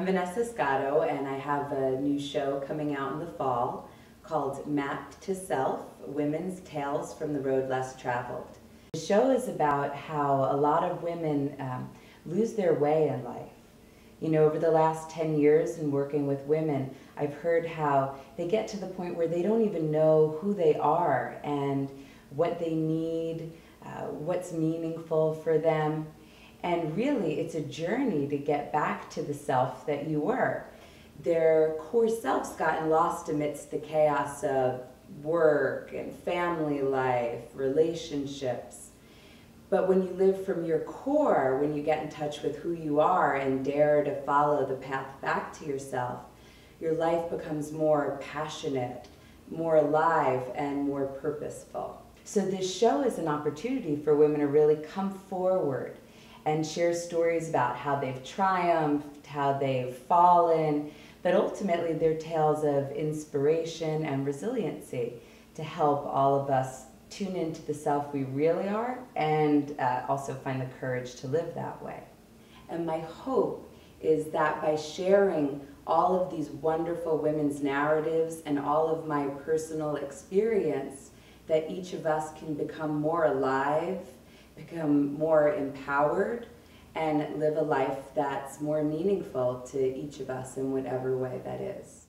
I'm Vanessa Scotto, and I have a new show coming out in the fall called Map to Self Women's Tales from the Road Less Traveled. The show is about how a lot of women um, lose their way in life. You know, over the last 10 years in working with women, I've heard how they get to the point where they don't even know who they are and what they need, uh, what's meaningful for them. And really, it's a journey to get back to the self that you were. Their core self's gotten lost amidst the chaos of work and family life, relationships. But when you live from your core, when you get in touch with who you are and dare to follow the path back to yourself, your life becomes more passionate, more alive, and more purposeful. So, this show is an opportunity for women to really come forward and share stories about how they've triumphed, how they've fallen, but ultimately they're tales of inspiration and resiliency to help all of us tune into the self we really are and uh, also find the courage to live that way. And my hope is that by sharing all of these wonderful women's narratives and all of my personal experience, that each of us can become more alive become more empowered and live a life that's more meaningful to each of us in whatever way that is.